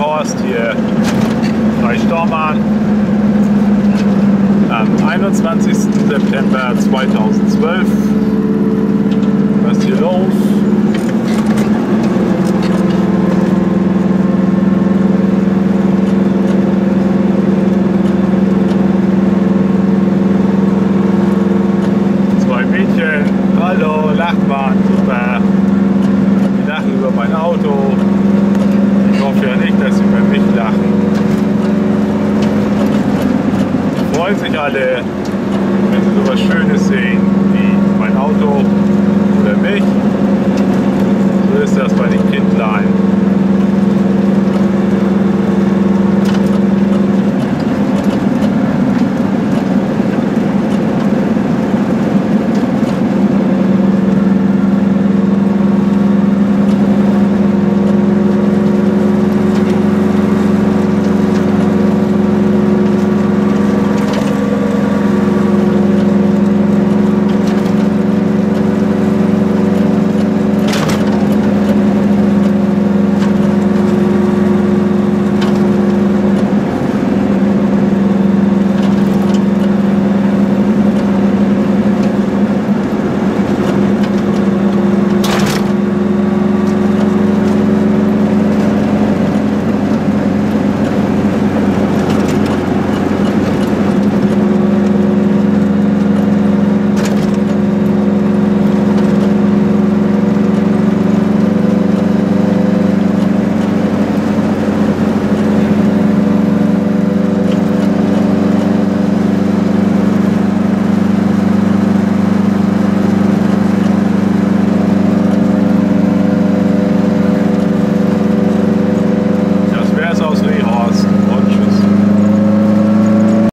Horst hier bei Stormann am 21. September 2012. Was ist hier los? Zwei Mädchen, hallo, lacht man, super. Freuen sich alle, wenn sie sowas Schönes sehen,